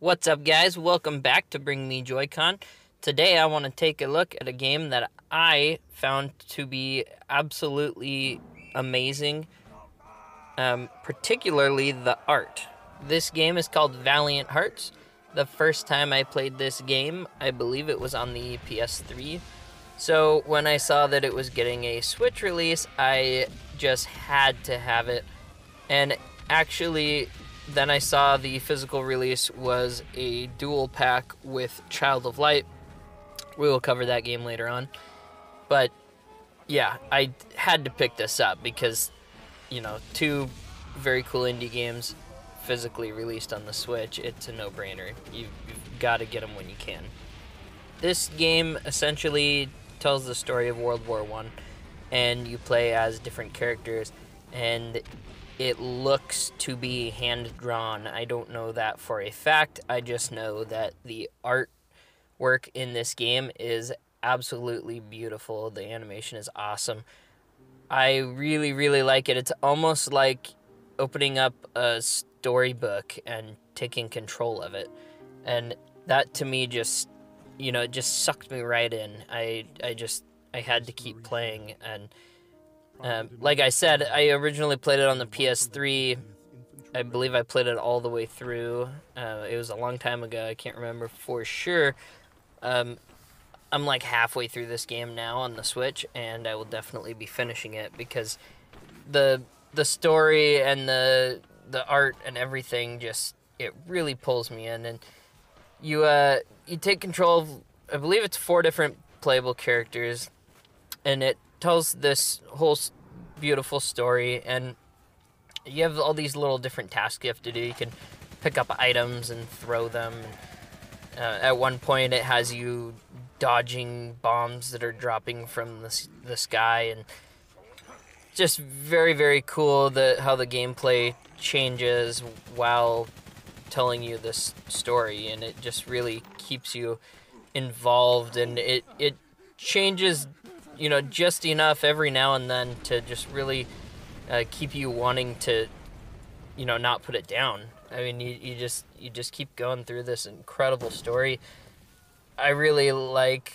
What's up, guys? Welcome back to Bring Me Joy-Con. Today, I want to take a look at a game that I found to be absolutely amazing, um, particularly the art. This game is called Valiant Hearts. The first time I played this game, I believe it was on the PS3. So when I saw that it was getting a Switch release, I just had to have it. And actually, then I saw the physical release was a dual pack with Child of Light. We will cover that game later on. But yeah, I had to pick this up because, you know, two very cool indie games physically released on the Switch. It's a no brainer. You've, you've got to get them when you can. This game essentially tells the story of World War One, and you play as different characters. And it looks to be hand drawn. I don't know that for a fact. I just know that the artwork in this game is absolutely beautiful. The animation is awesome. I really, really like it. It's almost like opening up a storybook and taking control of it. And that to me just, you know, it just sucked me right in. I, I just, I had to keep playing and um, like I said, I originally played it on the PS3. I believe I played it all the way through. Uh, it was a long time ago. I can't remember for sure. Um, I'm like halfway through this game now on the Switch, and I will definitely be finishing it because the the story and the the art and everything just it really pulls me in. And you uh, you take control of I believe it's four different playable characters, and it tells this whole beautiful story and you have all these little different tasks you have to do. You can pick up items and throw them. Uh, at one point it has you dodging bombs that are dropping from the, the sky and just very very cool the how the gameplay changes while telling you this story and it just really keeps you involved and it it changes you know, just enough every now and then to just really uh, keep you wanting to, you know, not put it down. I mean, you, you just you just keep going through this incredible story. I really like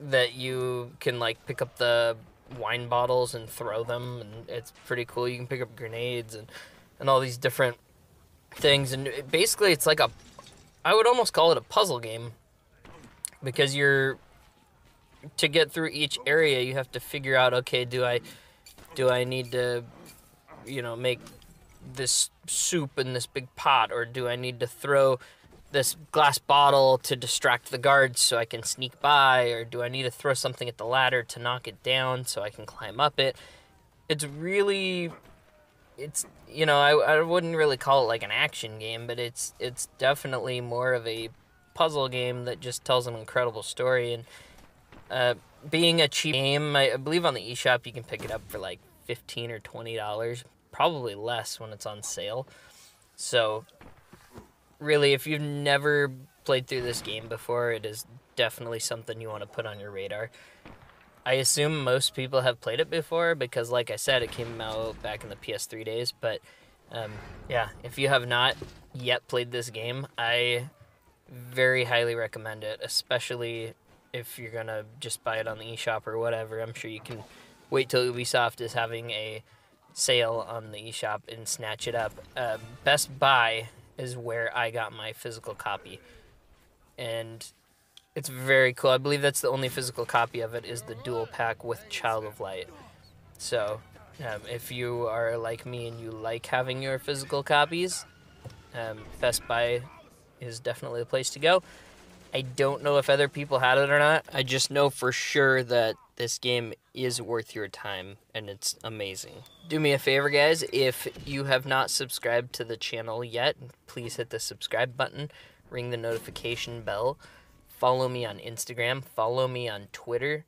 that you can like pick up the wine bottles and throw them, and it's pretty cool. You can pick up grenades and and all these different things, and basically it's like a, I would almost call it a puzzle game, because you're to get through each area, you have to figure out okay, do I do I need to you know make this soup in this big pot or do I need to throw this glass bottle to distract the guards so I can sneak by or do I need to throw something at the ladder to knock it down so I can climb up it? It's really it's you know, I, I wouldn't really call it like an action game, but it's it's definitely more of a puzzle game that just tells an incredible story and uh, being a cheap game, I believe on the eShop you can pick it up for like fifteen or twenty dollars, probably less when it's on sale. So, really, if you've never played through this game before, it is definitely something you want to put on your radar. I assume most people have played it before because, like I said, it came out back in the PS3 days. But um, yeah, if you have not yet played this game, I very highly recommend it, especially if you're gonna just buy it on the eShop or whatever, I'm sure you can wait till Ubisoft is having a sale on the eShop and snatch it up. Uh, Best Buy is where I got my physical copy, and it's very cool. I believe that's the only physical copy of it is the dual pack with Child of Light. So, um, if you are like me and you like having your physical copies, um, Best Buy is definitely the place to go. I don't know if other people had it or not. I just know for sure that this game is worth your time and it's amazing. Do me a favor, guys. If you have not subscribed to the channel yet, please hit the subscribe button, ring the notification bell, follow me on Instagram, follow me on Twitter.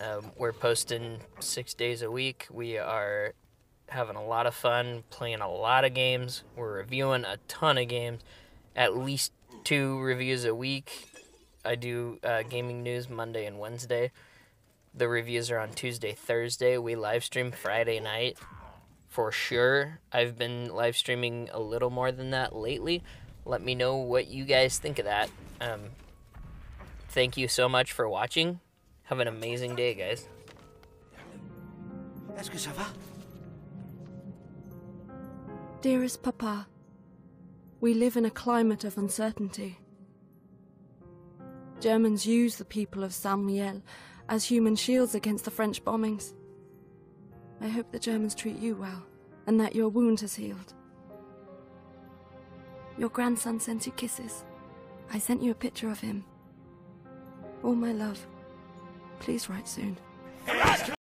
Um, we're posting six days a week. We are having a lot of fun, playing a lot of games. We're reviewing a ton of games, at least two reviews a week I do uh, gaming news Monday and Wednesday. The reviews are on Tuesday, Thursday. We live stream Friday night for sure. I've been live streaming a little more than that lately, let me know what you guys think of that. Um, thank you so much for watching. Have an amazing day, guys. Est-ce que ça va Dearest Papa, we live in a climate of uncertainty. Germans use the people of Saint Mihiel as human shields against the French bombings. I hope the Germans treat you well and that your wound has healed. Your grandson sends you kisses. I sent you a picture of him. All my love. Please write soon.